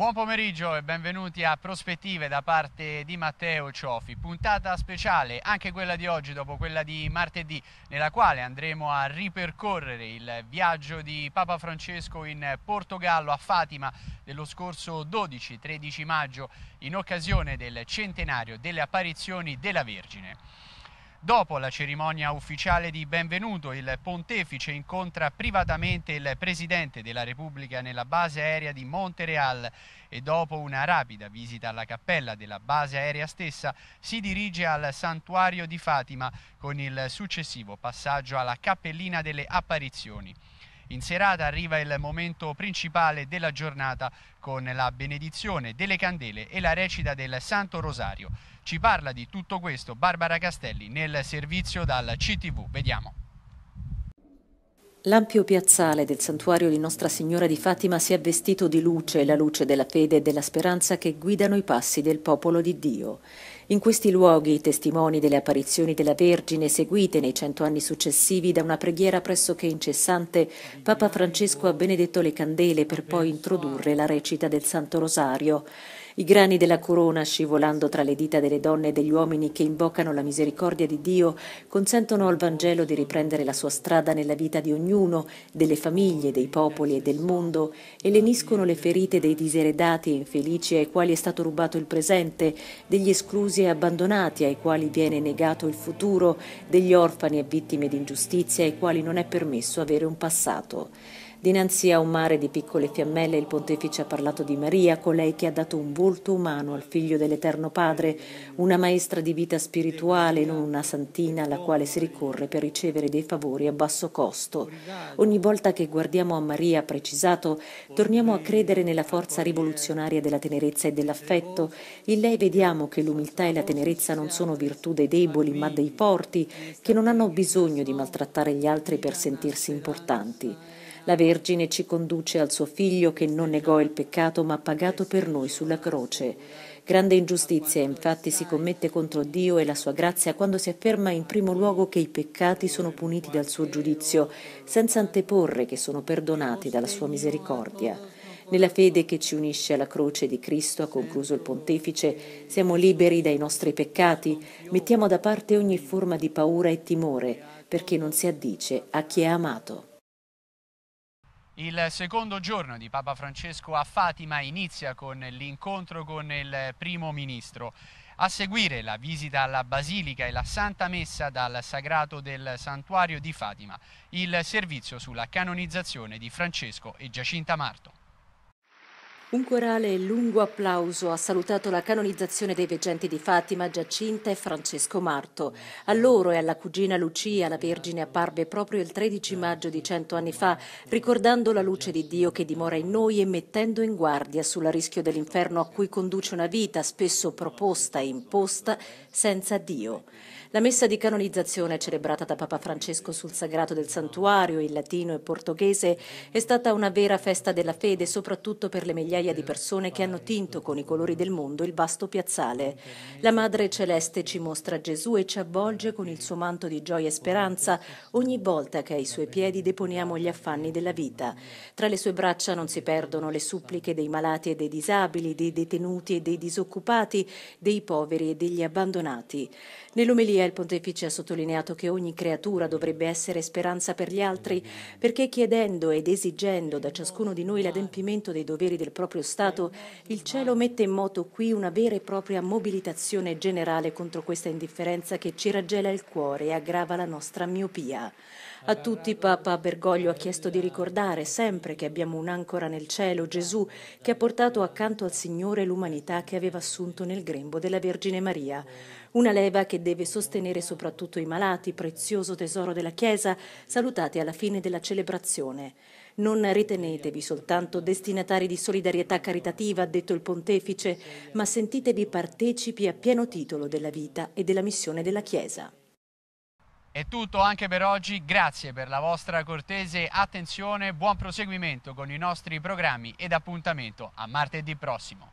Buon pomeriggio e benvenuti a Prospettive da parte di Matteo Ciofi. Puntata speciale, anche quella di oggi dopo quella di martedì, nella quale andremo a ripercorrere il viaggio di Papa Francesco in Portogallo a Fatima dello scorso 12-13 maggio in occasione del centenario delle apparizioni della Vergine. Dopo la cerimonia ufficiale di benvenuto, il pontefice incontra privatamente il presidente della Repubblica nella base aerea di Montereal e dopo una rapida visita alla cappella della base aerea stessa si dirige al santuario di Fatima con il successivo passaggio alla cappellina delle apparizioni. In serata arriva il momento principale della giornata con la benedizione delle candele e la recita del Santo Rosario. Ci parla di tutto questo Barbara Castelli nel servizio dal CTV. Vediamo. L'ampio piazzale del santuario di Nostra Signora di Fatima si è vestito di luce, la luce della fede e della speranza che guidano i passi del popolo di Dio. In questi luoghi, i testimoni delle apparizioni della Vergine seguite nei cento anni successivi da una preghiera pressoché incessante, Papa Francesco ha benedetto le candele per poi introdurre la recita del Santo Rosario. I grani della corona, scivolando tra le dita delle donne e degli uomini che invocano la misericordia di Dio, consentono al Vangelo di riprendere la sua strada nella vita di ognuno, delle famiglie, dei popoli e del mondo, e leniscono le ferite dei diseredati e infelici ai quali è stato rubato il presente, degli esclusi e abbandonati ai quali viene negato il futuro, degli orfani e vittime di ingiustizia ai quali non è permesso avere un passato. Dinanzi a un mare di piccole fiammelle il pontefice ha parlato di Maria, colei che ha dato un volto umano al figlio dell'Eterno Padre, una maestra di vita spirituale, non una santina alla quale si ricorre per ricevere dei favori a basso costo. Ogni volta che guardiamo a Maria, ha precisato, torniamo a credere nella forza rivoluzionaria della tenerezza e dell'affetto. In lei vediamo che l'umiltà e la tenerezza non sono virtù dei deboli, ma dei forti, che non hanno bisogno di maltrattare gli altri per sentirsi importanti. La Vergine ci conduce al suo figlio che non negò il peccato ma ha pagato per noi sulla croce. Grande ingiustizia infatti si commette contro Dio e la sua grazia quando si afferma in primo luogo che i peccati sono puniti dal suo giudizio, senza anteporre che sono perdonati dalla sua misericordia. Nella fede che ci unisce alla croce di Cristo, ha concluso il pontefice, siamo liberi dai nostri peccati, mettiamo da parte ogni forma di paura e timore, perché non si addice a chi è amato. Il secondo giorno di Papa Francesco a Fatima inizia con l'incontro con il primo ministro. A seguire la visita alla Basilica e la Santa Messa dal Sagrato del Santuario di Fatima, il servizio sulla canonizzazione di Francesco e Giacinta Marto. Un corale e lungo applauso ha salutato la canonizzazione dei veggenti di Fatima, Giacinta e Francesco Marto. A loro e alla cugina Lucia la Vergine apparve proprio il 13 maggio di cento anni fa, ricordando la luce di Dio che dimora in noi e mettendo in guardia sul rischio dell'inferno a cui conduce una vita spesso proposta e imposta senza Dio. La messa di canonizzazione celebrata da Papa Francesco sul sagrato del santuario in latino e portoghese è stata una vera festa della fede, soprattutto per le migliaia di persone che hanno tinto con i colori del mondo il vasto piazzale. La Madre Celeste ci mostra Gesù e ci avvolge con il suo manto di gioia e speranza ogni volta che ai suoi piedi deponiamo gli affanni della vita. Tra le sue braccia non si perdono le suppliche dei malati e dei disabili, dei detenuti e dei disoccupati, dei poveri e degli abbandonati. Nell'omelia il pontefice ha sottolineato che ogni creatura dovrebbe essere speranza per gli altri, perché chiedendo ed esigendo da ciascuno di noi l'adempimento dei doveri del proprio Stato, il cielo mette in moto qui una vera e propria mobilitazione generale contro questa indifferenza che ci raggela il cuore e aggrava la nostra miopia. A tutti Papa Bergoglio ha chiesto di ricordare sempre che abbiamo un'ancora nel cielo, Gesù, che ha portato accanto al Signore l'umanità che aveva assunto nel grembo della Vergine Maria. Una leva che deve sostenere soprattutto i malati, prezioso tesoro della Chiesa, salutati alla fine della celebrazione. Non ritenetevi soltanto destinatari di solidarietà caritativa, ha detto il pontefice, ma sentitevi partecipi a pieno titolo della vita e della missione della Chiesa. È tutto anche per oggi, grazie per la vostra cortese attenzione, buon proseguimento con i nostri programmi ed appuntamento a martedì prossimo.